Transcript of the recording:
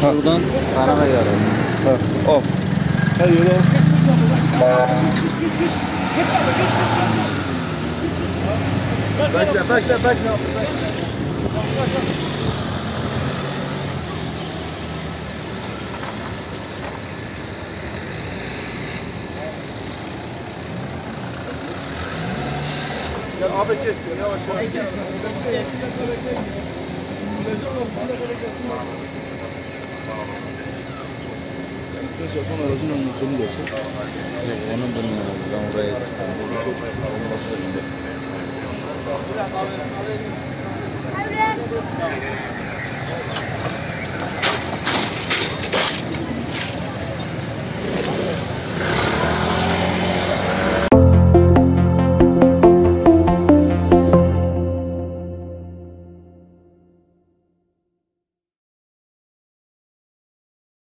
Şuradan sana da yarım. Ha. Her yere al. Bekle bekle bekle. Ya abi kessin yavaş yavaş kessin. 그래서 오늘로서는 그런 거죠. 네, 오는 분이면 우당으로의 그런 거 쓰는데.